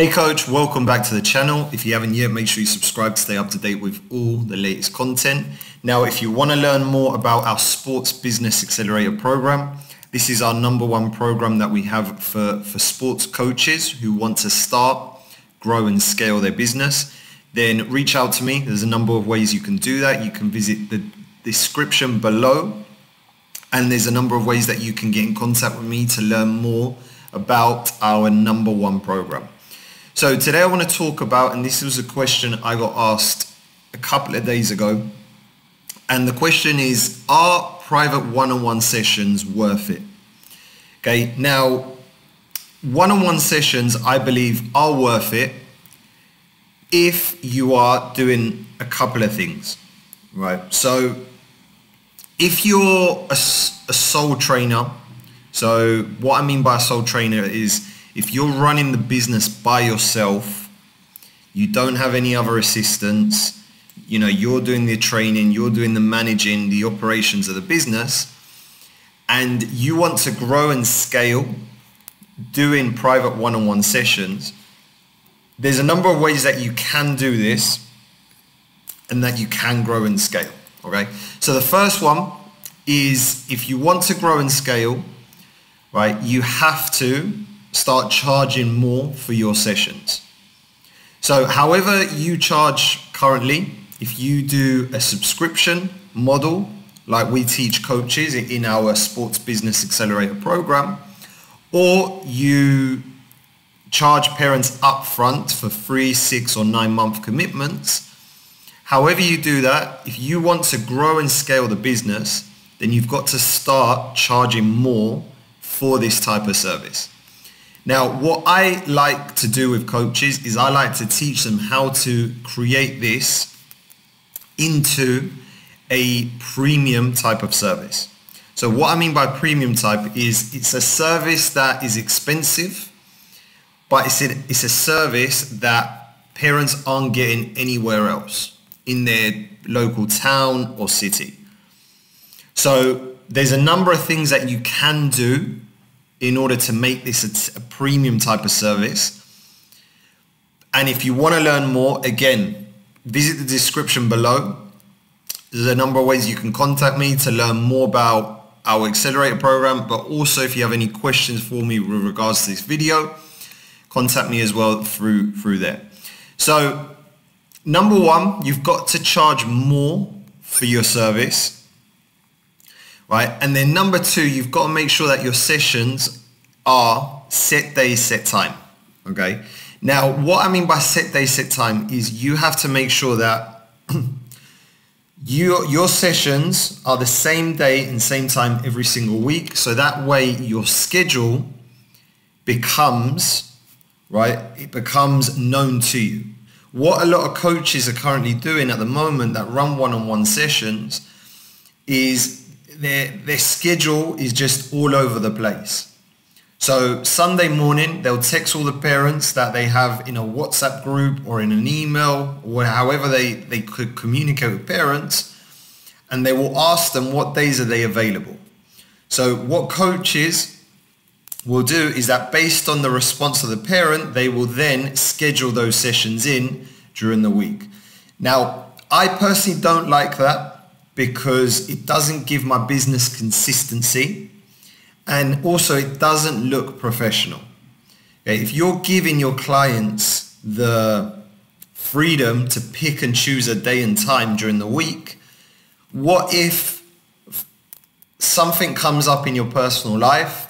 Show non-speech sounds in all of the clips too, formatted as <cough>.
Hey coach, welcome back to the channel. If you haven't yet, make sure you subscribe to stay up to date with all the latest content. Now, if you want to learn more about our Sports Business Accelerator program, this is our number one program that we have for, for sports coaches who want to start, grow and scale their business. Then reach out to me. There's a number of ways you can do that. You can visit the description below and there's a number of ways that you can get in contact with me to learn more about our number one program. So today I want to talk about, and this was a question I got asked a couple of days ago. And the question is, are private one-on-one sessions worth it? Okay, now one-on-one sessions I believe are worth it if you are doing a couple of things, right? So if you're a, a sole trainer, so what I mean by a sole trainer is if you're running the business by yourself, you don't have any other assistants, you know, you're doing the training, you're doing the managing, the operations of the business, and you want to grow and scale doing private one-on-one sessions, there's a number of ways that you can do this and that you can grow and scale, okay? So the first one is if you want to grow and scale, right, you have to start charging more for your sessions. So however you charge currently, if you do a subscription model, like we teach coaches in our Sports Business Accelerator program, or you charge parents upfront for three, six or nine month commitments, however you do that, if you want to grow and scale the business, then you've got to start charging more for this type of service. Now, what I like to do with coaches is I like to teach them how to create this into a premium type of service. So what I mean by premium type is it's a service that is expensive, but it's a, it's a service that parents aren't getting anywhere else in their local town or city. So there's a number of things that you can do in order to make this a, premium type of service. And if you want to learn more, again, visit the description below. There's a number of ways you can contact me to learn more about our accelerator program, but also if you have any questions for me with regards to this video, contact me as well through, through there. So number one, you've got to charge more for your service right? And then number two, you've got to make sure that your sessions are set day, set time, okay? Now, what I mean by set day, set time is you have to make sure that <clears throat> your, your sessions are the same day and same time every single week. So that way your schedule becomes, right? It becomes known to you. What a lot of coaches are currently doing at the moment that run one-on-one sessions is their, their schedule is just all over the place. So Sunday morning, they'll text all the parents that they have in a WhatsApp group or in an email or however they, they could communicate with parents and they will ask them what days are they available. So what coaches will do is that based on the response of the parent, they will then schedule those sessions in during the week. Now, I personally don't like that because it doesn't give my business consistency and also it doesn't look professional. Okay? If you're giving your clients the freedom to pick and choose a day and time during the week, what if something comes up in your personal life,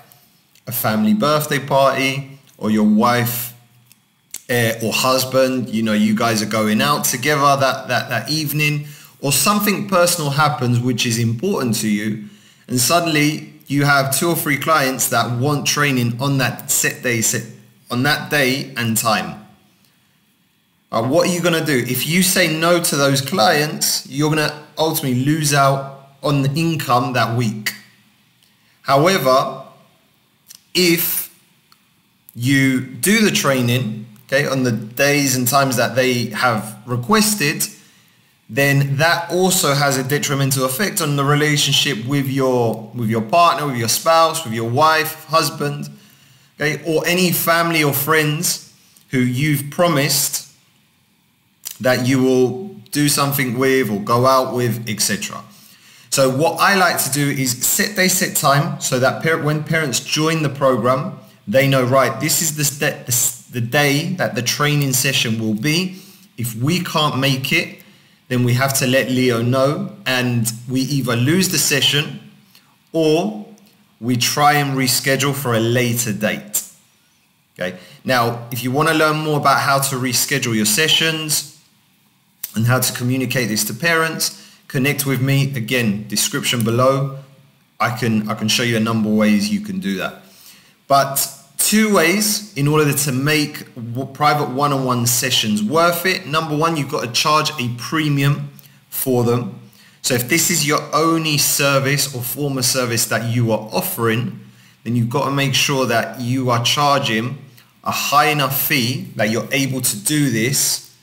a family birthday party, or your wife uh, or husband, you know, you guys are going out together that, that, that evening, or something personal happens which is important to you and suddenly you have two or three clients that want training on that set day set on that day and time. Uh, what are you going to do? If you say no to those clients you're going to ultimately lose out on the income that week. However if you do the training okay on the days and times that they have requested then that also has a detrimental effect on the relationship with your with your partner, with your spouse, with your wife, husband, okay, or any family or friends who you've promised that you will do something with or go out with, etc. So what I like to do is set day, set time so that when parents join the program, they know, right, this is the, the, the day that the training session will be. If we can't make it, then we have to let Leo know and we either lose the session or we try and reschedule for a later date. Okay. Now, if you want to learn more about how to reschedule your sessions and how to communicate this to parents, connect with me. Again, description below. I can, I can show you a number of ways you can do that. But two ways in order to make private one-on-one sessions worth it. Number one, you've got to charge a premium for them. So if this is your only service or form of service that you are offering, then you've got to make sure that you are charging a high enough fee that you're able to do this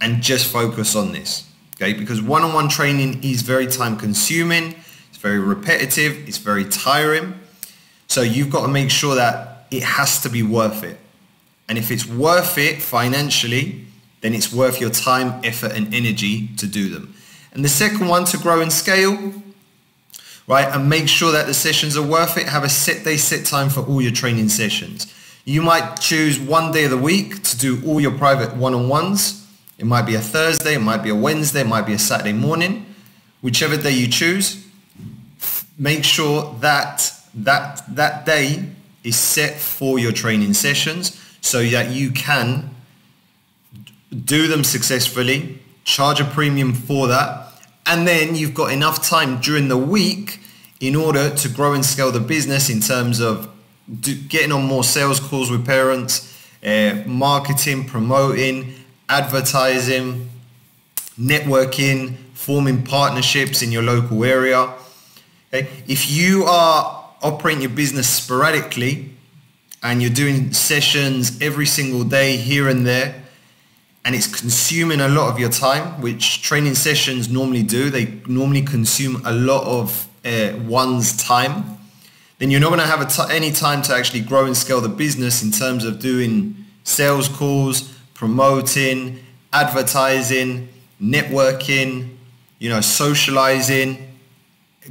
and just focus on this. Okay, because one-on-one training is very time consuming, it's very repetitive, it's very tiring. So you've got to make sure that it has to be worth it. And if it's worth it financially, then it's worth your time, effort and energy to do them. And the second one to grow and scale, right? And make sure that the sessions are worth it. Have a set day, set time for all your training sessions. You might choose one day of the week to do all your private one-on-ones. It might be a Thursday, it might be a Wednesday, it might be a Saturday morning. Whichever day you choose, make sure that that, that day is set for your training sessions so that you can do them successfully charge a premium for that. And then you've got enough time during the week in order to grow and scale the business in terms of getting on more sales calls with parents, uh, marketing, promoting, advertising, networking, forming partnerships in your local area. Okay? If you are operating your business sporadically and you're doing sessions every single day here and there, and it's consuming a lot of your time, which training sessions normally do. They normally consume a lot of uh, one's time. Then you're not going to have any time to actually grow and scale the business in terms of doing sales calls, promoting, advertising, networking, you know, socializing,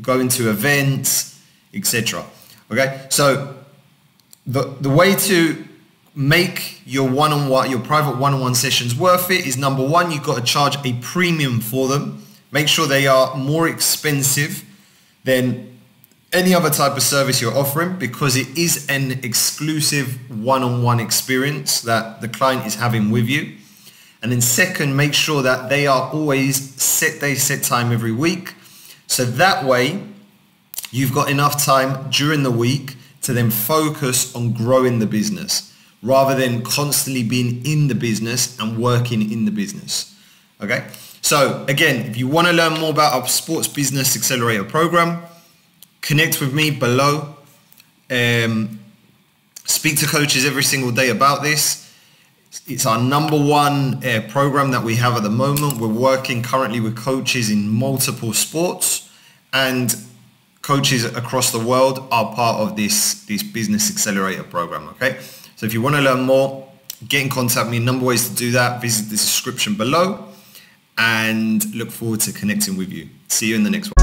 going to events, etc. Okay, so the the way to make your one-on-one, your private one-on-one sessions worth it is number one, you've got to charge a premium for them. Make sure they are more expensive than any other type of service you're offering because it is an exclusive one-on-one experience that the client is having with you. And then second, make sure that they are always set day, set time every week. So that way you've got enough time during the week to then focus on growing the business rather than constantly being in the business and working in the business. Okay. So again, if you want to learn more about our Sports Business Accelerator program, connect with me below. Um, speak to coaches every single day about this. It's our number one uh, program that we have at the moment. We're working currently with coaches in multiple sports and coaches across the world are part of this, this business accelerator program. Okay. So if you want to learn more, get in contact with me. Number ways to do that. Visit the description below and look forward to connecting with you. See you in the next one.